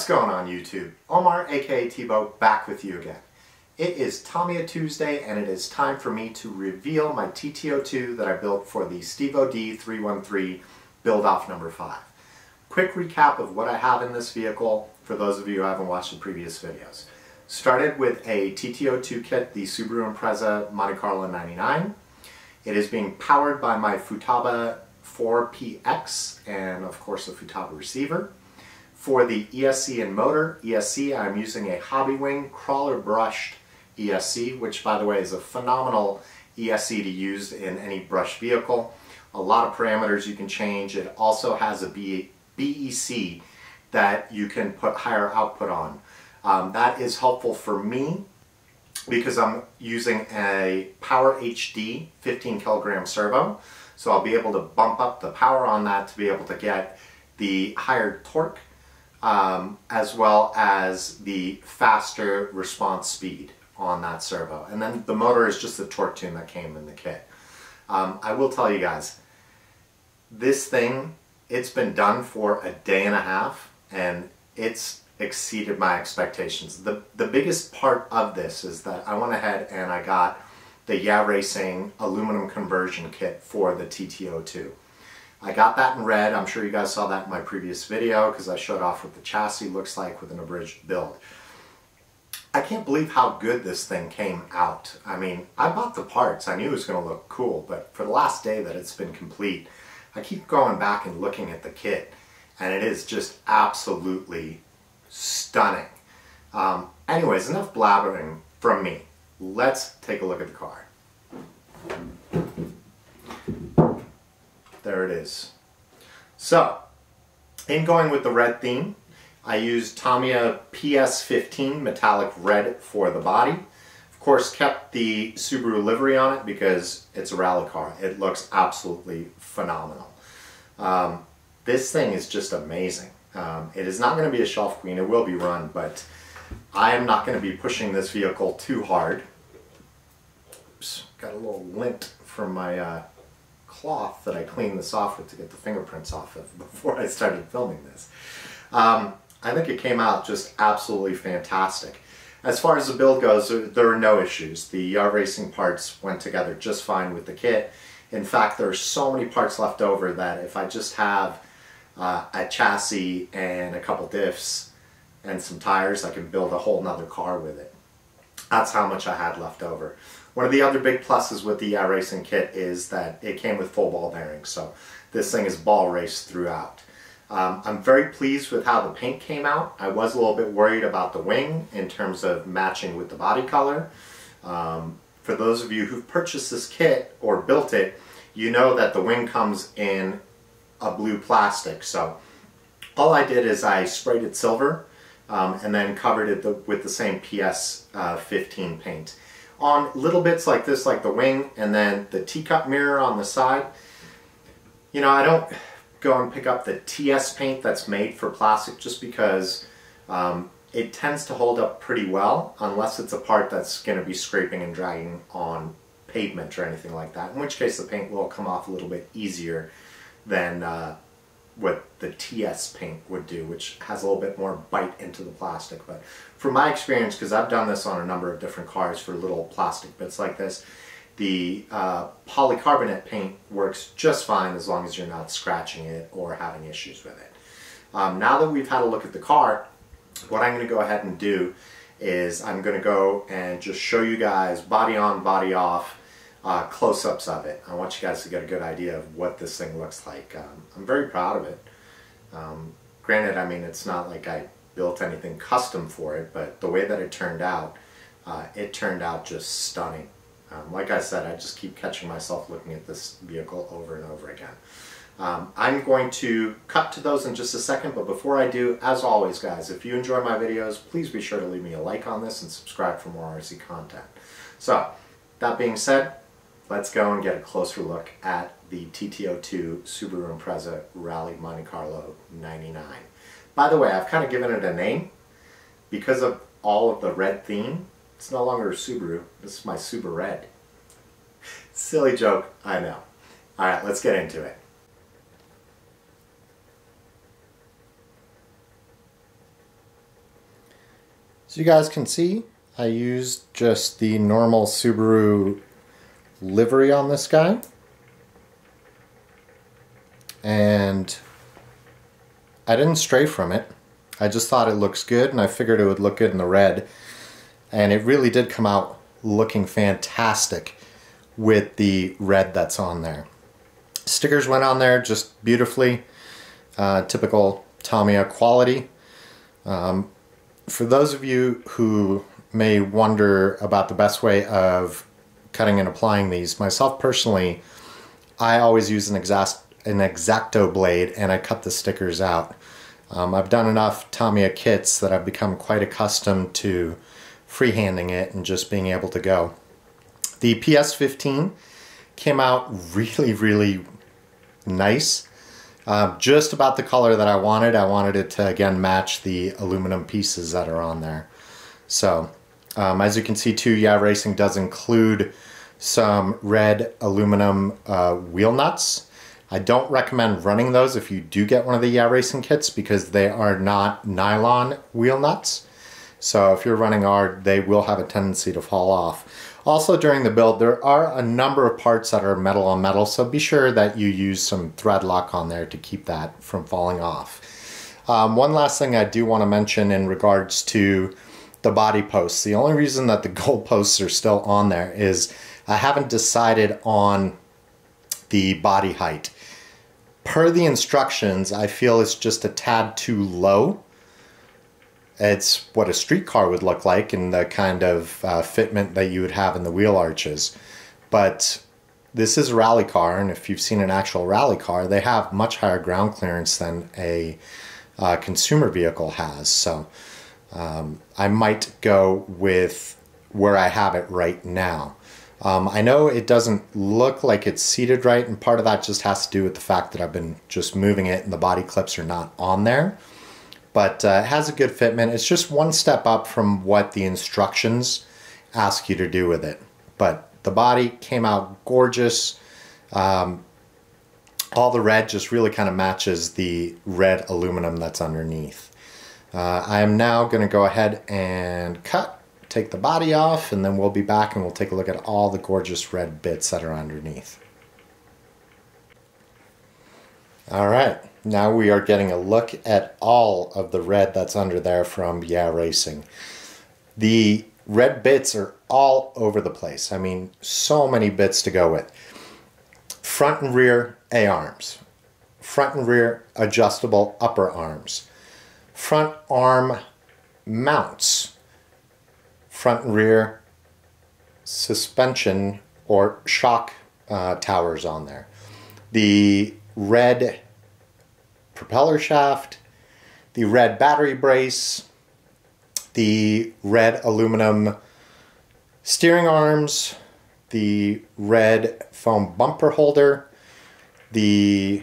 What's going on YouTube? Omar aka Theibault back with you again. It is Tamiya Tuesday and it is time for me to reveal my TT02 that I built for the Stevo D313 build off number 5. Quick recap of what I have in this vehicle for those of you who haven't watched the previous videos. Started with a TT02 kit, the Subaru Impreza Monte Carlo 99. It is being powered by my Futaba 4PX and of course the Futaba receiver. For the ESC and motor, ESC, I'm using a Hobbywing crawler brushed ESC, which by the way is a phenomenal ESC to use in any brush vehicle. A lot of parameters you can change. It also has a BEC that you can put higher output on. Um, that is helpful for me because I'm using a Power HD 15 kilogram servo. So I'll be able to bump up the power on that to be able to get the higher torque um, as well as the faster response speed on that servo. And then the motor is just the torque tune that came in the kit. Um, I will tell you guys, this thing, it's been done for a day and a half and it's exceeded my expectations. The, the biggest part of this is that I went ahead and I got the Yeah Racing aluminum conversion kit for the TT02. I got that in red. I'm sure you guys saw that in my previous video because I showed off what the chassis looks like with an abridged build. I can't believe how good this thing came out. I mean, I bought the parts. I knew it was going to look cool, but for the last day that it's been complete, I keep going back and looking at the kit, and it is just absolutely stunning. Um, anyways, enough blabbering from me. Let's take a look at the car. There it is. So, in going with the red theme, I used Tamiya PS15 metallic red for the body. Of course, kept the Subaru livery on it because it's a rally car. It looks absolutely phenomenal. Um, this thing is just amazing. Um, it is not going to be a shelf queen. It will be run, but I am not going to be pushing this vehicle too hard. Oops, got a little lint from my uh, cloth that I cleaned this off with to get the fingerprints off of before I started filming this. Um, I think it came out just absolutely fantastic. As far as the build goes, there are no issues. The uh, racing parts went together just fine with the kit. In fact, there are so many parts left over that if I just have uh, a chassis and a couple diffs and some tires, I can build a whole nother car with it. That's how much I had left over. One of the other big pluses with the uh, racing kit is that it came with full ball bearings, so this thing is ball raced throughout. Um, I'm very pleased with how the paint came out. I was a little bit worried about the wing in terms of matching with the body color. Um, for those of you who've purchased this kit or built it, you know that the wing comes in a blue plastic. So all I did is I sprayed it silver um, and then covered it the, with the same PS15 uh, paint on little bits like this, like the wing, and then the teacup mirror on the side. You know, I don't go and pick up the TS paint that's made for plastic just because um, it tends to hold up pretty well unless it's a part that's going to be scraping and dragging on pavement or anything like that, in which case the paint will come off a little bit easier than uh, what the TS paint would do, which has a little bit more bite into the plastic. But from my experience, because I've done this on a number of different cars for little plastic bits like this, the uh, polycarbonate paint works just fine as long as you're not scratching it or having issues with it. Um, now that we've had a look at the car, what I'm going to go ahead and do is I'm going to go and just show you guys body on, body off, uh, close-ups of it. I want you guys to get a good idea of what this thing looks like. Um, I'm very proud of it. Um, granted, I mean, it's not like I built anything custom for it, but the way that it turned out, uh, it turned out just stunning. Um, like I said, I just keep catching myself looking at this vehicle over and over again. Um, I'm going to cut to those in just a second, but before I do, as always guys, if you enjoy my videos, please be sure to leave me a like on this and subscribe for more RC content. So, that being said, let's go and get a closer look at the TT02 Subaru Impreza Rally Monte Carlo 99. By the way, I've kind of given it a name because of all of the red theme. It's no longer a Subaru, this is my Subaru Red. Silly joke, I know. Alright, let's get into it. So you guys can see, I used just the normal Subaru livery on this guy. And I didn't stray from it. I just thought it looks good and I figured it would look good in the red. And it really did come out looking fantastic with the red that's on there. Stickers went on there just beautifully. Uh, typical Tamiya quality. Um, for those of you who may wonder about the best way of cutting and applying these, myself personally, I always use an exact an X-Acto blade and I cut the stickers out. Um, I've done enough Tamiya kits that I've become quite accustomed to freehanding it and just being able to go. The PS15 came out really, really nice. Uh, just about the color that I wanted. I wanted it to, again, match the aluminum pieces that are on there. So, um, as you can see too, Yeah Racing does include some red aluminum uh, wheel nuts. I don't recommend running those if you do get one of the Yeah Racing kits because they are not nylon wheel nuts. So if you're running hard, they will have a tendency to fall off. Also during the build, there are a number of parts that are metal on metal, so be sure that you use some thread lock on there to keep that from falling off. Um, one last thing I do want to mention in regards to the body posts. The only reason that the gold posts are still on there is I haven't decided on the body height. Per the instructions, I feel it's just a tad too low it's what a street car would look like and the kind of uh, fitment that you would have in the wheel arches. But this is a rally car, and if you've seen an actual rally car, they have much higher ground clearance than a uh, consumer vehicle has. So um, I might go with where I have it right now. Um, I know it doesn't look like it's seated right, and part of that just has to do with the fact that I've been just moving it and the body clips are not on there but uh, it has a good fitment. It's just one step up from what the instructions ask you to do with it. But the body came out gorgeous. Um, all the red just really kind of matches the red aluminum that's underneath. Uh, I am now going to go ahead and cut, take the body off, and then we'll be back and we'll take a look at all the gorgeous red bits that are underneath. All right. Now we are getting a look at all of the red that's under there from Yeah Racing. The red bits are all over the place. I mean, so many bits to go with. Front and rear A-arms. Front and rear adjustable upper arms. Front arm mounts. Front and rear suspension or shock uh, towers on there. The red propeller shaft, the red battery brace, the red aluminum steering arms, the red foam bumper holder, the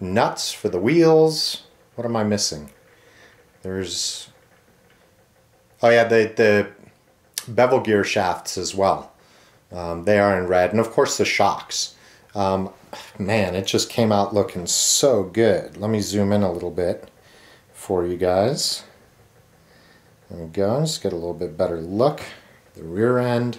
nuts for the wheels. What am I missing? There's, oh yeah, the, the bevel gear shafts as well. Um, they are in red. And of course the shocks. Um, man, it just came out looking so good. Let me zoom in a little bit for you guys. There we go, just get a little bit better look. The rear end,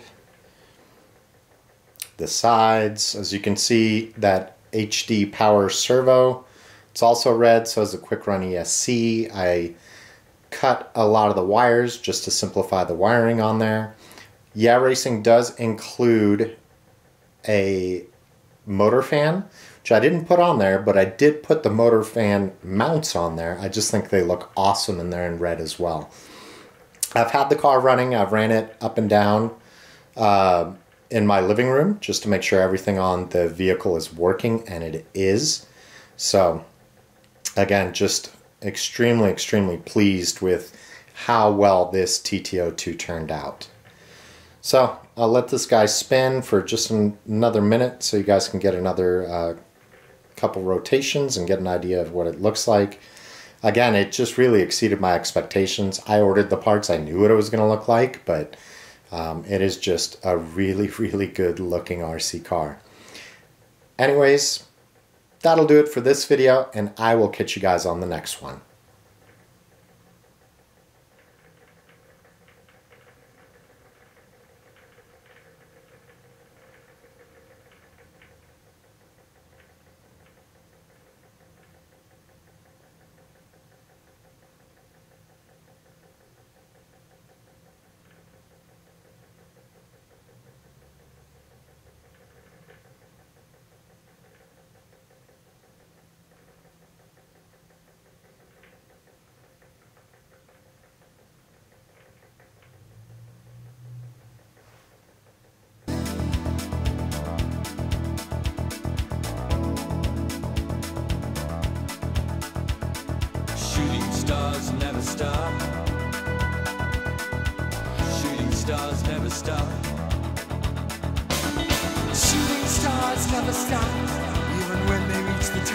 the sides, as you can see that HD power servo, it's also red, so is the QuicRun ESC. I cut a lot of the wires just to simplify the wiring on there. Yeah Racing does include a motor fan, which I didn't put on there, but I did put the motor fan mounts on there. I just think they look awesome and they're in red as well. I've had the car running. I've ran it up and down uh, in my living room just to make sure everything on the vehicle is working, and it is. So, again, just extremely, extremely pleased with how well this TT02 turned out. So I'll let this guy spin for just an, another minute so you guys can get another uh, couple rotations and get an idea of what it looks like. Again, it just really exceeded my expectations. I ordered the parts, I knew what it was going to look like, but um, it is just a really, really good looking RC car. Anyways, that'll do it for this video, and I will catch you guys on the next one. Never stop. Shooting stars never stop, even when they reach the top.